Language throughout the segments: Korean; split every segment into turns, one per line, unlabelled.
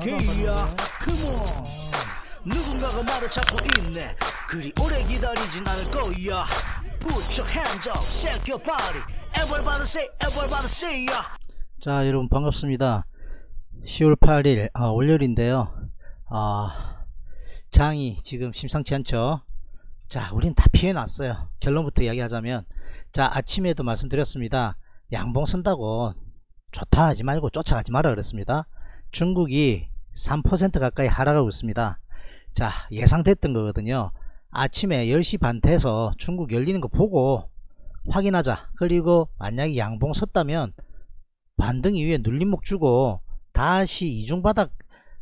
Come on. 누군가가 말을 찾고 있네. 그리 오래 기다리진 않을 거야. Put your hands up, shake your body. Everybody say, everybody say ya.
자 여러분 반갑습니다. 10월 8일 아, 월요일인데요. 아, 장이 지금 심상치 않죠? 자 우린 다 피해놨어요. 결론부터 이야기하자면. 자 아침에도 말씀드렸습니다. 양봉 쓴다고 좋다 하지 말고 쫓아가지 마라 그랬습니다 중국이 3% 가까이 하락하고 있습니다. 자 예상됐던 거거든요. 아침에 10시 반 돼서 중국 열리는 거 보고 확인하자. 그리고 만약에 양봉 섰다면 반등 이후에 눌림목 주고 다시 이중바닥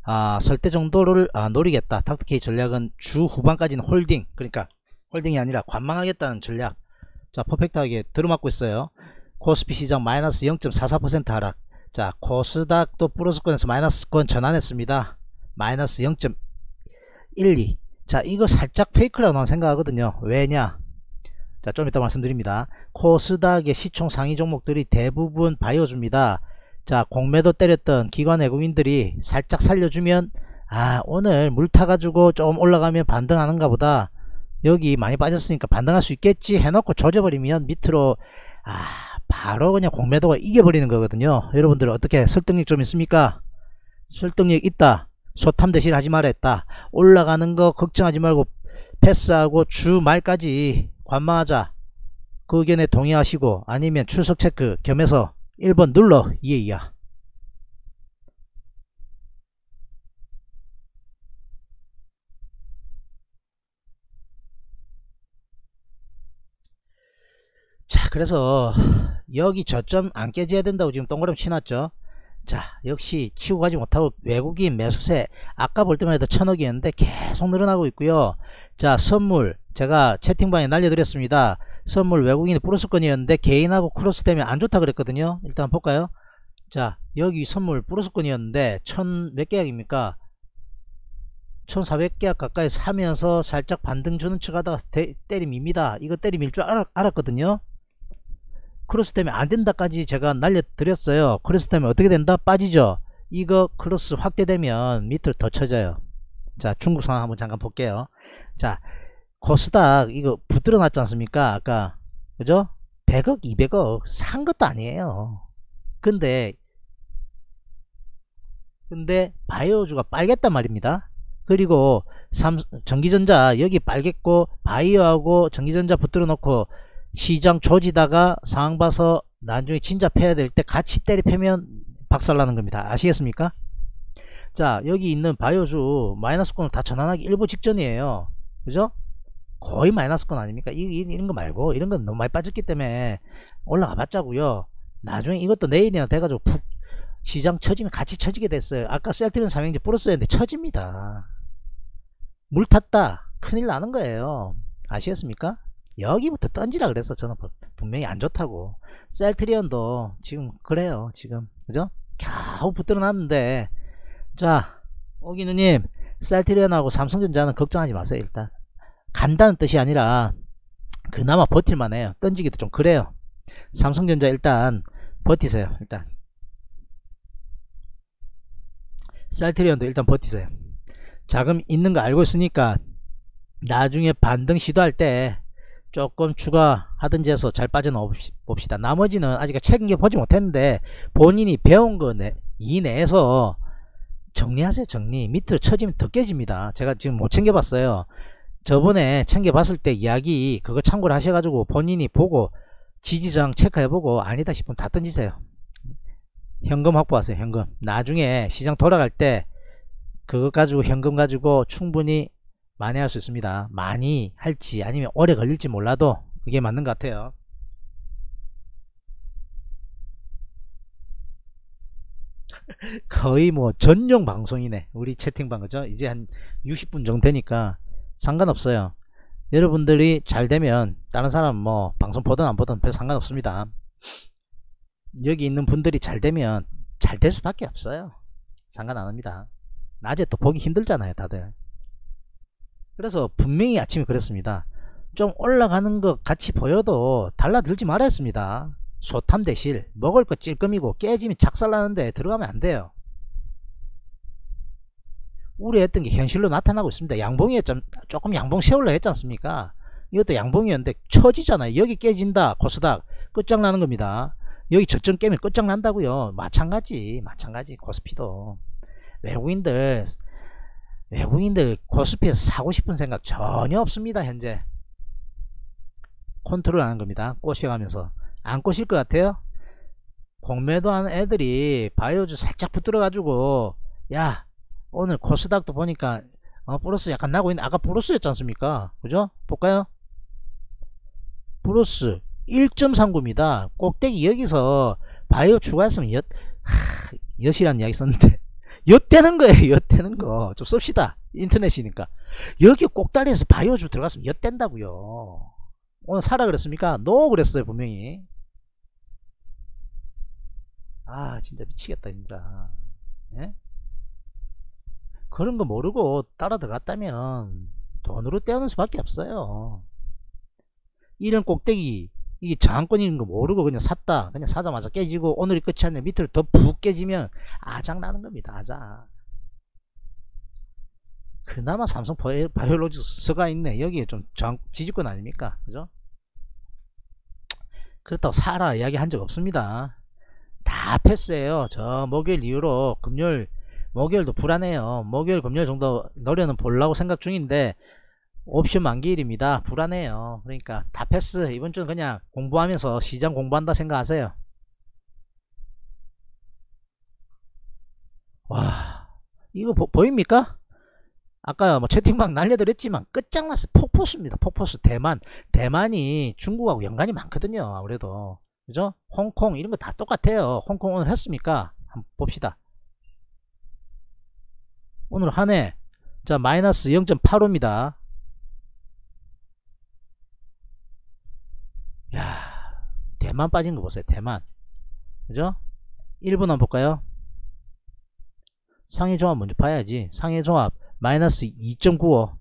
아, 설대 정도를 아, 노리겠다. 닥터케이 전략은 주 후반까지는 홀딩 그러니까 홀딩이 아니라 관망하겠다는 전략. 자 퍼펙트하게 들어맞고 있어요. 코스피 시장 마이너스 0.44% 하락 자 코스닥도 플러스권에서 마이너스권 전환했습니다. 마이너스 0.12 자 이거 살짝 페이크라고 난 생각하거든요. 왜냐? 자 좀 이따 말씀드립니다. 코스닥의 시총 상위 종목들이 대부분 바이오줍니다. 자 공매도 때렸던 기관 외국인들이 살짝 살려주면 아 오늘 물 타가지고 좀 올라가면 반등하는가 보다. 여기 많이 빠졌으니까 반등할 수 있겠지 해놓고 조져버리면 밑으로 아 바로 그냥 공매도가 이겨버리는 거거든요. 여러분들 어떻게 설득력 좀 있습니까? 설득력 있다. 소탐 대실 하지 말았다. 올라가는 거 걱정하지 말고 패스하고 주 말까지 관망하자. 그 의견에 동의하시고 아니면 출석 체크 겸해서 1번 눌러. 이해이야 자 그래서 여기 저점 안 깨져야 된다고 지금 동그라미 치놨죠? 자 역시 치고 가지 못하고 외국인 매수세 아까 볼 때만 해도 천억이었는데 계속 늘어나고 있고요. 자 선물 제가 채팅방에 날려드렸습니다. 선물 외국인 플러스권이었는데 개인하고 크로스 되면 안 좋다 그랬거든요. 일단 볼까요? 자 여기 선물 플러스권이었는데 천 몇 계약입니까? 1400계약 가까이 사면서 살짝 반등 주는 척 하다가 때림입니다. 이거 때림일 줄 알았, 알았거든요 크로스 때문에 안된다까지 제가 날려드렸어요. 크로스 때문에 어떻게 된다? 빠지죠. 이거 크로스 확대되면 밑으로 더 쳐져요. 자 중국 상황 한번 잠깐 볼게요. 자 코스닥 이거 붙들어 놨지 않습니까? 아까. 그죠? 100억 200억 산 것도 아니에요. 근데 근데 바이오주가 빨갰단 말입니다. 그리고 삼, 전기전자 여기 빨겠고 바이오하고 전기전자 붙들어 놓고 시장 조지다가 상황 봐서 나중에 진짜 패야 될 때 같이 때리 패면 박살나는 겁니다. 아시겠습니까? 자 여기 있는 바이오주 마이너스권을 다 전환하기 일부 직전이에요. 그죠? 거의 마이너스권 아닙니까? 이, 이, 이런 거 말고 이런 건 너무 많이 빠졌기 때문에 올라가 봤자고요. 나중에 이것도 내일이나 돼가지고 푹 시장 처지면 같이 처지게 됐어요. 아까 셀트리온 삼행제 플러스였는데 처집니다. 물 탔다. 큰일 나는 거예요. 아시겠습니까? 여기부터 던지라 그래서 저는 분명히 안 좋다고. 셀트리온도 지금 그래요 지금. 그죠? 겨우 붙들어 놨는데. 자 오기누님 셀트리온하고 삼성전자는 걱정하지 마세요 일단. 간다는 뜻이 아니라 그나마 버틸만 해요. 던지기도 좀 그래요. 삼성전자 일단 버티세요 일단. 셀트리온도 일단 버티세요. 자금 있는 거 알고 있으니까 나중에 반등 시도할 때 조금 추가하든지 해서 잘 빠져나봅시다. 나머지는 아직 책임져 보지 못했는데 본인이 배운 거 이내에서 정리하세요. 정리. 밑으로 쳐지면 더 깨집니다. 제가 지금 못 챙겨봤어요. 저번에 챙겨봤을 때 이야기 그거 참고를 하셔가지고 본인이 보고 지지저항 체크해보고 아니다 싶으면 다 던지세요. 현금 확보하세요. 현금. 나중에 시장 돌아갈 때 그거 가지고 현금 가지고 충분히 많이 할수 있습니다. 많이 할지 아니면 오래 걸릴지 몰라도 그게 맞는 것 같아요. 거의 뭐 전용 방송이네. 우리 채팅방 그죠? 이제 한 60분 정도 되니까 상관없어요. 여러분들이 잘 되면 다른 사람 뭐 방송 보든 안 보든 별 상관없습니다. 여기 있는 분들이 잘 되면 잘 될 수밖에 없어요. 상관 안 합니다. 낮에 또 보기 힘들잖아요 다들. 그래서 분명히 아침에 그랬습니다. 좀 올라가는 것 같이 보여도 달라들지 말아야 했습니다. 소탐 대실 먹을 거 찔끔이고 깨지면 작살나는데 들어가면 안 돼요. 우려했던 게 현실로 나타나고 있습니다. 양봉이 좀 조금 양봉 세울려 했지 않습니까? 이것도 양봉이었는데 처지잖아요. 여기 깨진다. 코스닥 끝장나는 겁니다. 여기 저점 깨면 끝장난다고요. 마찬가지 마찬가지 코스피도 외국인들 외국인들 코스피에서 사고 싶은 생각 전혀 없습니다. 현재. 컨트롤 하는 겁니다. 꼬셔가면서. 안 꼬실 것 같아요? 공매도 하는 애들이 바이오주 살짝 붙들어 가지고 야 오늘 코스닥도 보니까 어, 플러스 약간 나고 있는 아까 플러스였지 않습니까? 그죠? 볼까요? 플러스 1.39입니다. 꼭대기 여기서 바이오 추가했으면 엿 하, 엿이란 이야기 썼는데 엿되는 거예요 엿되는 거 좀 씁시다 인터넷이니까. 여기 꼭다리에서 바이오주 들어갔으면 엿된다고요. 오늘 사라 그랬습니까? No 그랬어요 분명히. 아 진짜 미치겠다 진짜. 예? 그런 거 모르고 따라 들어갔다면 돈으로 떼어놓을 수밖에 없어요. 이런 꼭대기 이게 저항권인 거 모르고 그냥 샀다. 그냥 사자마자 깨지고 오늘이 끝이 아니라 밑으로 더 푹 깨지면 아작 나는 겁니다. 아작. 그나마 삼성 바이올로직스가 있네. 여기에 좀 저항, 지지권 아닙니까? 그죠? 그렇다고 사라 이야기 한 적 없습니다. 다 패스해요. 저 목요일 이후로 금요일 목요일도 불안해요. 목요일 금요일 정도 노려는 보려고 생각 중인데 옵션 만기일입니다. 불안해요. 그러니까 다 패스. 이번 주는 그냥 공부하면서 시장 공부한다 생각하세요. 와 이거 보, 보입니까? 아까 뭐 채팅방 날려드렸지만 끝장났어요. 폭포수입니다. 폭포수 대만 대만이 중국하고 연관이 많거든요. 아무래도 그죠? 홍콩 이런 거 다 똑같아요. 홍콩 오늘 했습니까? 한번 봅시다. 오늘 한 해 자 마이너스 0.85입니다. 야 대만 빠진 거 보세요. 대만 그죠? 1분 한번 볼까요? 상해 조합 먼저 봐야지. 상해 조합 마이너스 2.95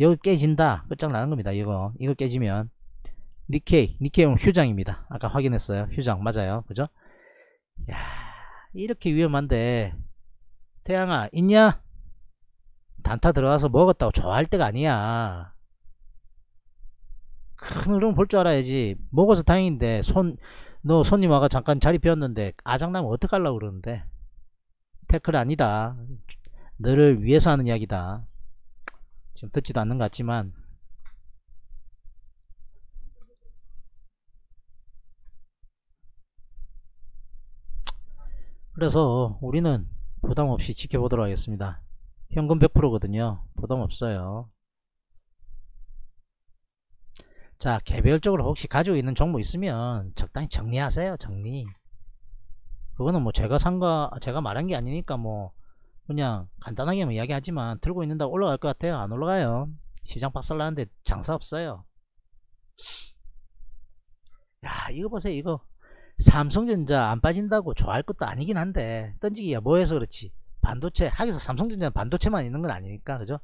여기 깨진다. 끝장나는 겁니다. 이거 이거 깨지면 니케이, 니케이는 휴장입니다. 아까 확인했어요. 휴장 맞아요. 그죠? 야, 이렇게 위험한데 태양아 있냐? 단타 들어가서 먹었다고 좋아할 때가 아니야. 큰 흐름 볼줄 알아야지. 먹어서 다행인데 손 너 손님 와가 잠깐 자리 비웠는데 아장나면 어떡하려고 그러는데 태클 아니다. 너를 위해서 하는 이야기다. 지금 듣지도 않는 것 같지만 그래서 우리는 부담없이 지켜보도록 하겠습니다. 현금 100%거든요. 부담 없어요. 자 개별적으로 혹시 가지고 있는 정보 있으면 적당히 정리하세요. 정리. 그거는 뭐 제가 산거 제가 말한 게 아니니까 뭐 그냥 간단하게 뭐 이야기하지만 들고 있는다 올라갈 것 같아요. 안 올라가요. 시장 박살나는데 장사 없어요. 야 이거 보세요 이거 삼성전자 안 빠진다고 좋아할 것도 아니긴 한데 던지기야 뭐해서 그렇지 반도체 하기서 삼성전자 반도체만 있는 건 아니니까 그죠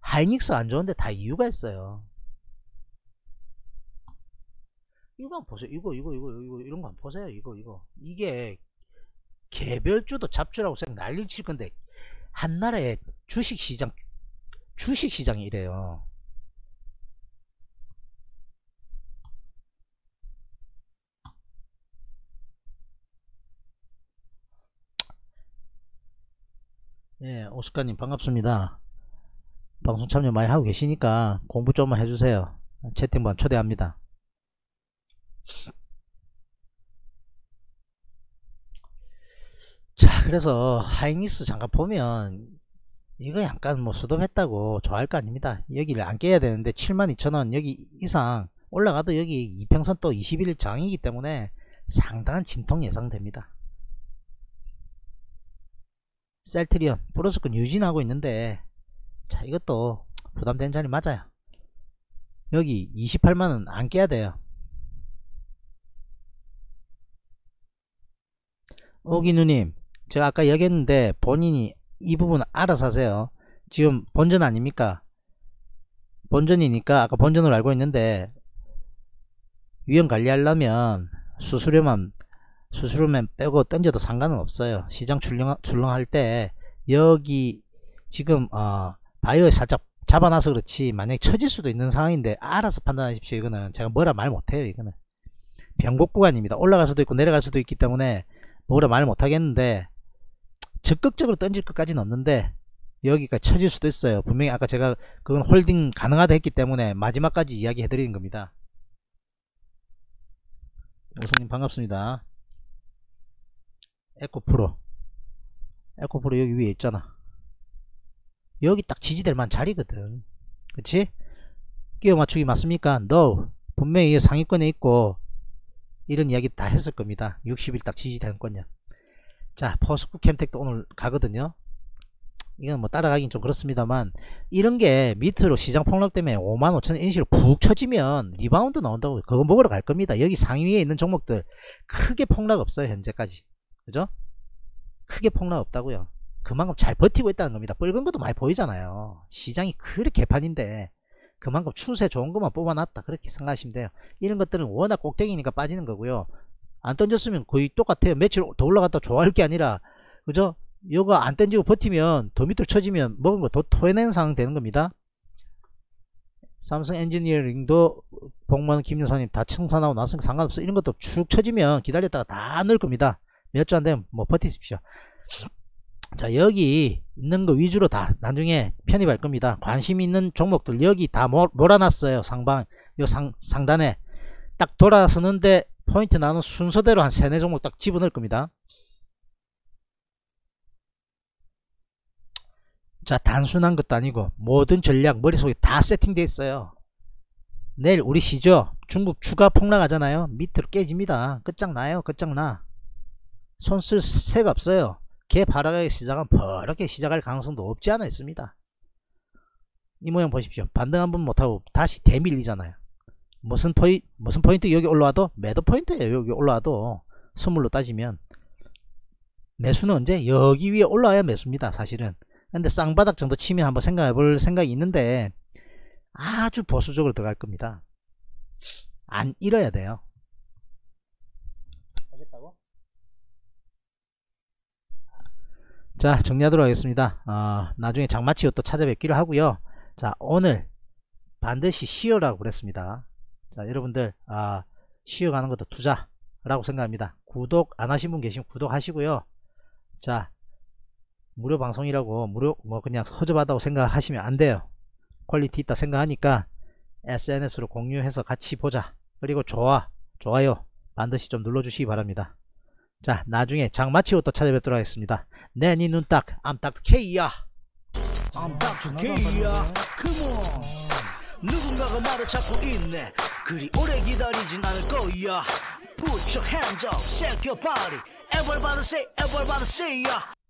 하이닉스 안 좋은데 다 이유가 있어요 이거 한번 보세요 이거 이거 이거 이거 이런 거 한번 보세요 이거 이거 이게 개별주도 잡주라고 생각 난리 칠 건데 한 나라의 주식시장 주식시장이 이래요 예, 오스카님 반갑습니다. 방송 참여 많이 하고 계시니까 공부 좀만 해주세요. 채팅방 초대합니다. 자, 그래서 하이닉스 잠깐 보면 이거 약간 뭐 수dom했다고 좋아할 거 아닙니다. 여기를 안 깨야 되는데 72,000원 여기 이상 올라가도 여기 이평선 또 21일 장이기 때문에 상당한 진통 예상됩니다. 셀트리온 플러스권 유진하고 있는데 자 이것도 부담되는 자리 맞아요 여기 28만원 안 깨야 돼요 오기누님 제가 아까 얘기했는데 본인이 이 부분 알아서 하세요. 지금 본전 아닙니까? 본전이니까 아까 본전으로 알고 있는데 위험 관리하려면 수수료만 수수료만 빼고 던져도 상관은 없어요. 시장 출렁, 출렁할 때 여기 지금 어, 바이오에 살짝 잡아놔서 그렇지 만약에 처질 수도 있는 상황인데 알아서 판단하십시오. 이거는 제가 뭐라 말 못해요 이거는. 변곡 구간입니다. 올라갈 수도 있고 내려갈 수도 있기 때문에 뭐라 말 못하겠는데 적극적으로 던질 것까지는 없는데 여기가 처질 수도 있어요. 분명히 아까 제가 그건 홀딩 가능하다 했기 때문에 마지막까지 이야기 해드리는 겁니다. 오성님 반갑습니다. 에코프로. 에코프로 여기 위에 있잖아. 여기 딱 지지될 만 자리거든. 그치? 끼워 맞추기 맞습니까? No. 분명히 상위권에 있고 이런 이야기 다 했을 겁니다. 60일 딱 지지되는 건요. 자 포스코 캠텍도 오늘 가거든요. 이건 뭐 따라가긴 좀 그렇습니다만 이런 게 밑으로 시장 폭락 때문에 5만 5천 인시로 푹 쳐지면 리바운드 나온다고 그거 먹으러 갈 겁니다. 여기 상위에 있는 종목들 크게 폭락 없어요 현재까지. 그죠? 크게 폭락 없다고요. 그만큼 잘 버티고 있다는 겁니다. 붉은 것도 많이 보이잖아요. 시장이 그렇게 개판인데 그만큼 추세 좋은 것만 뽑아놨다. 그렇게 생각하시면 돼요. 이런 것들은 워낙 꼭대기니까 빠지는 거고요. 안 던졌으면 거의 똑같아요. 며칠 더 올라갔다 좋아할 게 아니라. 그죠? 이거 안 던지고 버티면 더 밑으로 쳐지면 먹은 거 더 토해낸 상황 되는 겁니다. 삼성 엔지니어링도 복만 김여사님 다 청산하고 나서니까 상관없어. 이런 것도 축 쳐지면 기다렸다가 다 넣을 겁니다. 몇 주 안 되면 뭐 버티십시오 자 여기 있는 거 위주로 다 나중에 편입할 겁니다. 관심 있는 종목들 여기 다 몰, 몰아놨어요 상방. 요 상, 상단에. 딱 돌아서는데 포인트 나눈 순서대로 한 세네 종목 딱 집어넣을 겁니다. 자 단순한 것도 아니고 모든 전략 머릿속에 다 세팅되어 있어요. 내일 우리 시죠? 중국 추가 폭락하잖아요. 밑으로 깨집니다. 끝장나요. 끝장나. 손쓸 새가 없어요 개 바라게 시작은 버렇게 시작할 가능성도 없지 않아 있습니다. 이 모양 보십시오. 반등 한 번 못하고 다시 대밀리잖아요. 무슨 포인 무슨 포인트 여기 올라와도 매도 포인트예요. 여기 올라와도. 선물로 따지면. 매수는 언제? 여기 위에 올라와야 매수입니다 사실은. 근데 쌍바닥 정도 치면 한번 생각해 볼 생각이 있는데 아주 보수적으로 들어갈 겁니다. 안 잃어야 돼요 알겠다고? 자 정리하도록 하겠습니다. 어, 나중에 장마치고 또 찾아뵙기로 하고요. 자 오늘 반드시 쉬어라고 그랬습니다. 자 여러분들 아, 쉬어가는 것도 투자 라고 생각합니다. 구독 안 하신 분 계시면 구독하시고요. 자 무료 방송이라고 무료 뭐 그냥 허접하다고 생각하시면 안 돼요. quality 있다 생각하니까 SNS로 공유해서 같이 보자. 그리고 좋아 좋아요 반드시 좀 눌러주시기 바랍니다 자 나중에 장 마치고 또 찾아뵙도록 하겠습니다 내니 눈 딱 I'm Dr. K야
Dr. K야 on 누군가가 나를 찾고 있네 그리 오래 기다리진 않을 거야 Put your hands up, shake your body Everybody say, everybody say, yeah